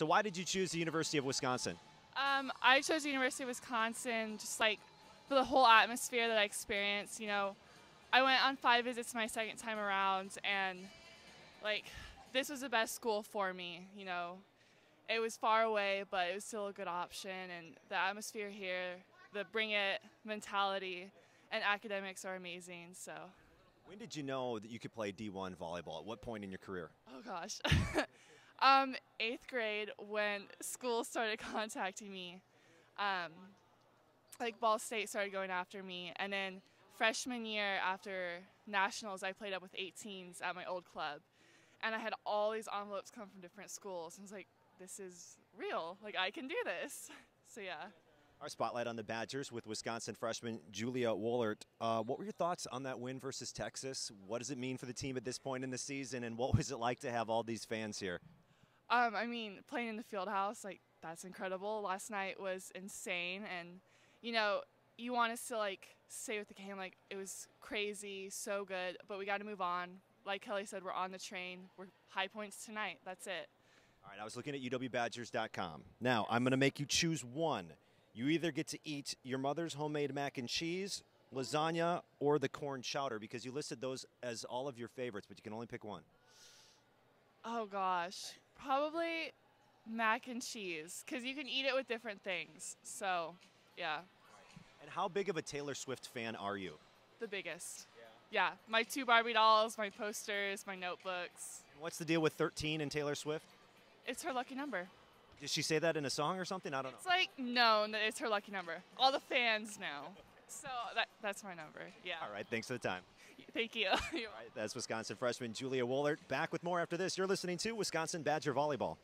So why did you choose the University of Wisconsin? Um, I chose the University of Wisconsin just like for the whole atmosphere that I experienced. You know, I went on five visits my second time around, and like this was the best school for me. You know, it was far away, but it was still a good option, and the atmosphere here, the bring it mentality, and academics are amazing. So. When did you know that you could play D1 volleyball? At what point in your career? Oh gosh. um, eighth grade when school started contacting me. Um, like Ball State started going after me, and then freshman year after nationals, I played up with 18s at my old club, and I had all these envelopes come from different schools. I was like, this is real. Like I can do this. So yeah. Our spotlight on the Badgers with Wisconsin freshman Julia Wohlert. Uh, what were your thoughts on that win versus Texas? What does it mean for the team at this point in the season, and what was it like to have all these fans here? Um, I mean, playing in the field house, like that's incredible. Last night was insane, and you know, you want us to like stay with the game. Like it was crazy, so good, but we got to move on. Like Kelly said, we're on the train. We're high points tonight. That's it. All right, I was looking at UWBadgers.com. Now, I'm going to make you choose one. You either get to eat your mother's homemade mac and cheese, lasagna, or the corn chowder because you listed those as all of your favorites, but you can only pick one. Oh gosh, probably mac and cheese because you can eat it with different things. So, yeah. And how big of a Taylor Swift fan are you? The biggest. Yeah. Yeah, my two Barbie dolls, my posters, my notebooks. What's the deal with 13 and Taylor Swift? It's her lucky number. Did she say that in a song or something? I don't It's know. It's like known that it's her lucky number. All the fans know. So that, that's my number. Yeah. All right, thanks for the time. Thank you. All right, that's Wisconsin freshman Julia Wohlert. Back with more after this. You're listening to Wisconsin Badger Volleyball.